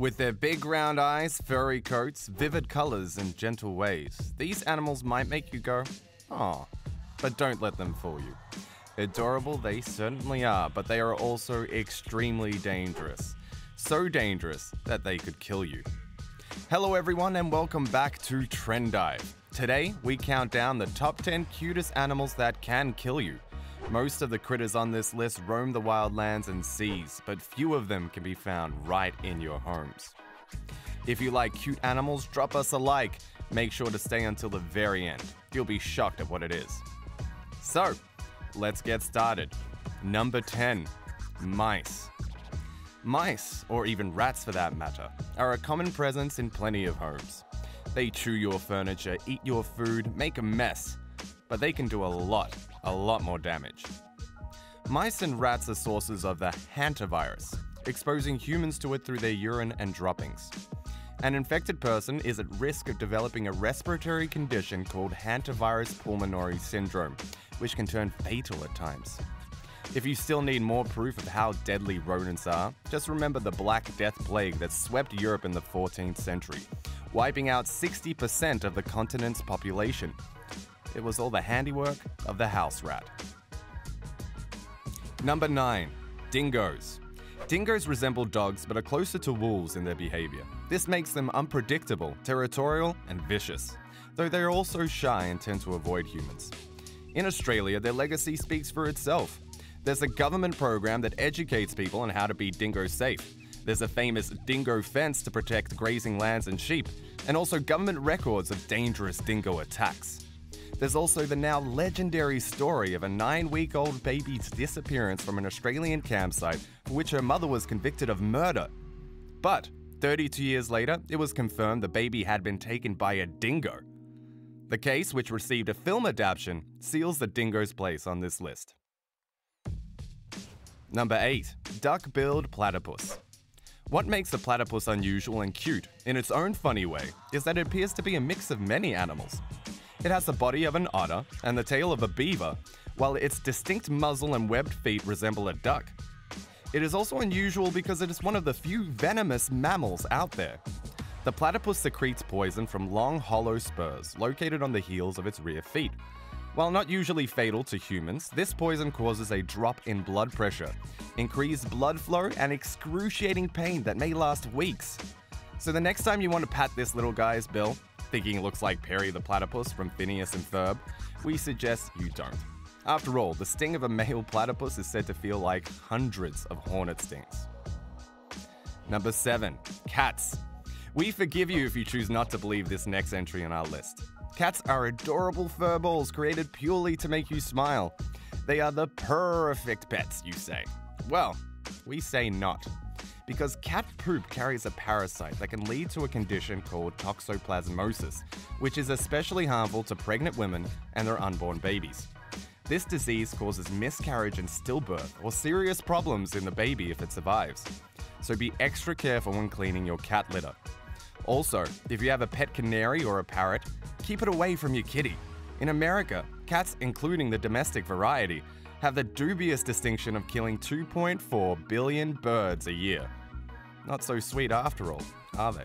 With their big round eyes, furry coats, vivid colors, and gentle ways, these animals might make you go, "Aw," but don't let them fool you. Adorable they certainly are, but they are also extremely dangerous. So dangerous that they could kill you. Hello, everyone, and welcome back to Trend Dive. Today, we count down the top 10 cutest animals that can kill you. Most of the critters on this list roam the wildlands and seas, but few of them can be found right in your homes. If you like cute animals, drop us a like. Make sure to stay until the very end. You'll be shocked at what it is. So, let's get started. Number 10 Mice. Mice, or even rats for that matter, are a common presence in plenty of homes. They chew your furniture, eat your food, make a mess, but they can do a lot a lot more damage. Mice and rats are sources of the hantavirus, exposing humans to it through their urine and droppings. An infected person is at risk of developing a respiratory condition called hantavirus pulmonary syndrome, which can turn fatal at times. If you still need more proof of how deadly rodents are, just remember the Black Death Plague that swept Europe in the 14th century, wiping out 60% of the continent's population it was all the handiwork of the house rat. Number 9. Dingoes. Dingoes resemble dogs but are closer to wolves in their behavior. This makes them unpredictable, territorial, and vicious, though they are also shy and tend to avoid humans. In Australia, their legacy speaks for itself. There's a government program that educates people on how to be dingo safe. There's a famous dingo fence to protect grazing lands and sheep, and also government records of dangerous dingo attacks. There's also the now legendary story of a nine week old baby's disappearance from an Australian campsite for which her mother was convicted of murder. But 32 years later, it was confirmed the baby had been taken by a dingo. The case, which received a film adaptation, seals the dingo's place on this list. Number 8. Duck billed platypus. What makes the platypus unusual and cute, in its own funny way, is that it appears to be a mix of many animals. It has the body of an otter and the tail of a beaver, while its distinct muzzle and webbed feet resemble a duck. It is also unusual because it is one of the few venomous mammals out there. The platypus secretes poison from long, hollow spurs located on the heels of its rear feet. While not usually fatal to humans, this poison causes a drop in blood pressure, increased blood flow, and excruciating pain that may last weeks. So the next time you want to pat this little guy's bill, thinking it looks like Perry the Platypus from Phineas and Ferb, we suggest you don't. After all, the sting of a male platypus is said to feel like hundreds of hornet stings. Number 7. Cats. We forgive you if you choose not to believe this next entry on our list. Cats are adorable fur balls created purely to make you smile. They are the perfect pets, you say. Well, we say not because cat poop carries a parasite that can lead to a condition called toxoplasmosis, which is especially harmful to pregnant women and their unborn babies. This disease causes miscarriage and stillbirth or serious problems in the baby if it survives. So be extra careful when cleaning your cat litter. Also, if you have a pet canary or a parrot, keep it away from your kitty. In America, cats, including the domestic variety, have the dubious distinction of killing 2.4 billion birds a year. Not so sweet after all, are they?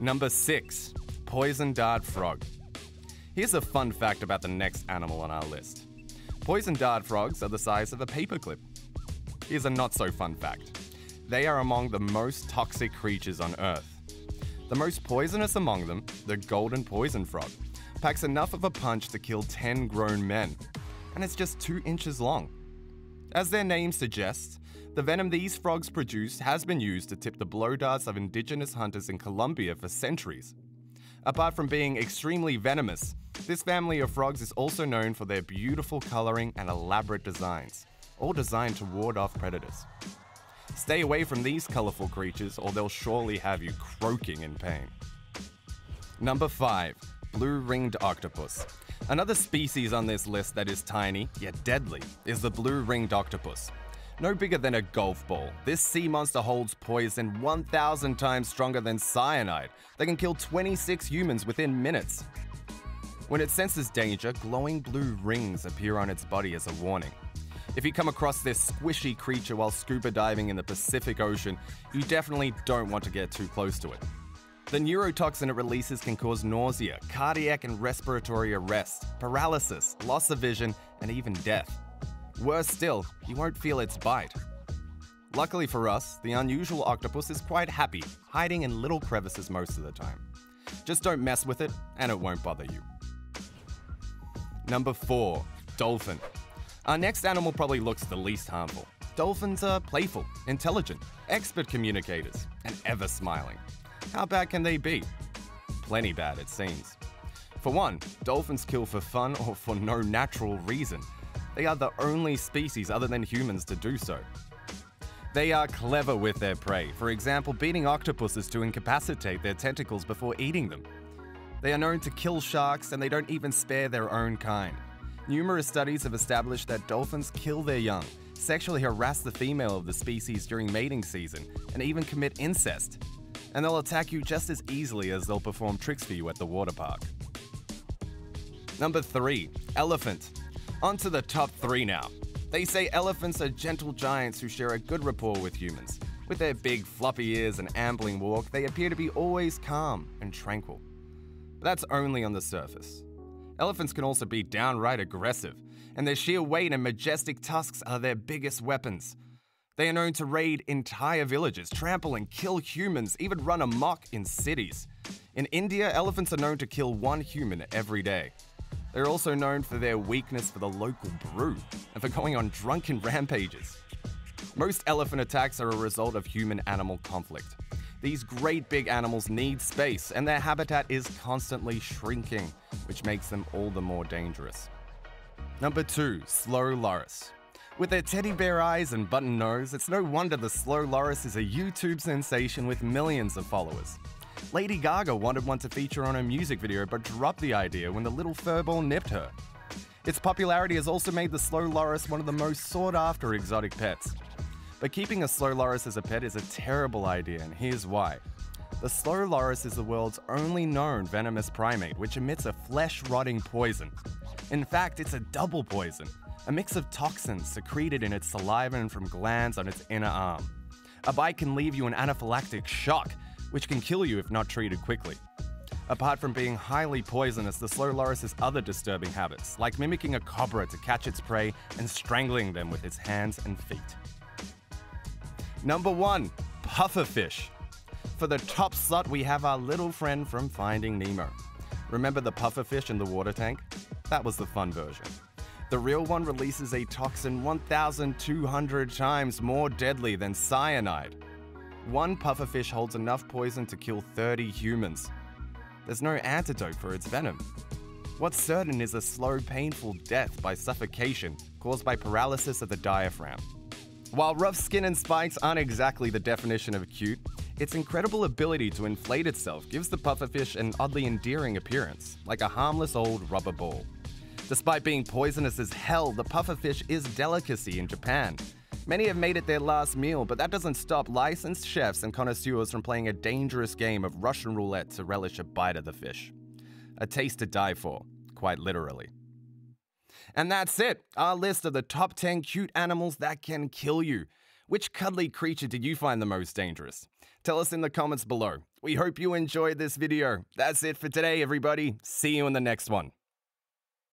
Number 6. Poison dart frog. Here's a fun fact about the next animal on our list. Poison dart frogs are the size of a paperclip. Here's a not so fun fact. They are among the most toxic creatures on Earth. The most poisonous among them, the golden poison frog, packs enough of a punch to kill 10 grown men, and it's just 2 inches long. As their name suggests, the venom these frogs produce has been used to tip the blow darts of indigenous hunters in Colombia for centuries. Apart from being extremely venomous, this family of frogs is also known for their beautiful coloring and elaborate designs, all designed to ward off predators. Stay away from these colorful creatures or they'll surely have you croaking in pain. Number 5. Blue Ringed Octopus. Another species on this list that is tiny, yet deadly, is the blue ringed octopus. No bigger than a golf ball, this sea monster holds poison 1,000 times stronger than cyanide that can kill 26 humans within minutes. When it senses danger, glowing blue rings appear on its body as a warning. If you come across this squishy creature while scuba diving in the Pacific Ocean, you definitely don't want to get too close to it. The neurotoxin it releases can cause nausea, cardiac and respiratory arrest, paralysis, loss of vision, and even death. Worse still, you won't feel its bite. Luckily for us, the unusual octopus is quite happy, hiding in little crevices most of the time. Just don't mess with it, and it won't bother you. Number 4. Dolphin. Our next animal probably looks the least harmful. Dolphins are playful, intelligent, expert communicators, and ever smiling. How bad can they be? Plenty bad, it seems. For one, dolphins kill for fun or for no natural reason. They are the only species other than humans to do so. They are clever with their prey, for example, beating octopuses to incapacitate their tentacles before eating them. They are known to kill sharks and they don't even spare their own kind. Numerous studies have established that dolphins kill their young, sexually harass the female of the species during mating season, and even commit incest. And they'll attack you just as easily as they'll perform tricks for you at the water park. Number 3. Elephant. On to the top 3 now. They say elephants are gentle giants who share a good rapport with humans. With their big floppy ears and ambling walk, they appear to be always calm and tranquil. But that's only on the surface. Elephants can also be downright aggressive, and their sheer weight and majestic tusks are their biggest weapons. They are known to raid entire villages, trample and kill humans, even run amok in cities. In India, elephants are known to kill one human every day. They're also known for their weakness for the local brew and for going on drunken rampages. Most elephant attacks are a result of human animal conflict. These great big animals need space, and their habitat is constantly shrinking, which makes them all the more dangerous. Number 2. Slow Loris. With their teddy bear eyes and button nose, it's no wonder the Slow Loris is a YouTube sensation with millions of followers. Lady Gaga wanted one to feature on her music video but dropped the idea when the little furball nipped her. Its popularity has also made the Slow Loris one of the most sought after exotic pets. But keeping a slow loris as a pet is a terrible idea, and here's why. The slow loris is the world's only known venomous primate which emits a flesh rotting poison. In fact, it's a double poison, a mix of toxins secreted in its saliva and from glands on its inner arm. A bite can leave you an anaphylactic shock, which can kill you if not treated quickly. Apart from being highly poisonous, the slow loris has other disturbing habits, like mimicking a cobra to catch its prey and strangling them with its hands and feet. Number one, pufferfish. For the top slot, we have our little friend from Finding Nemo. Remember the pufferfish in the water tank? That was the fun version. The real one releases a toxin 1,200 times more deadly than cyanide. One pufferfish holds enough poison to kill 30 humans. There's no antidote for its venom. What's certain is a slow, painful death by suffocation caused by paralysis of the diaphragm. While rough skin and spikes aren't exactly the definition of cute, its incredible ability to inflate itself gives the pufferfish an oddly endearing appearance, like a harmless old rubber ball. Despite being poisonous as hell, the pufferfish is delicacy in Japan. Many have made it their last meal, but that doesn't stop licensed chefs and connoisseurs from playing a dangerous game of Russian roulette to relish a bite of the fish. A taste to die for, quite literally. And that's it, our list of the top 10 cute animals that can kill you. Which cuddly creature did you find the most dangerous? Tell us in the comments below. We hope you enjoyed this video. That's it for today, everybody. See you in the next one.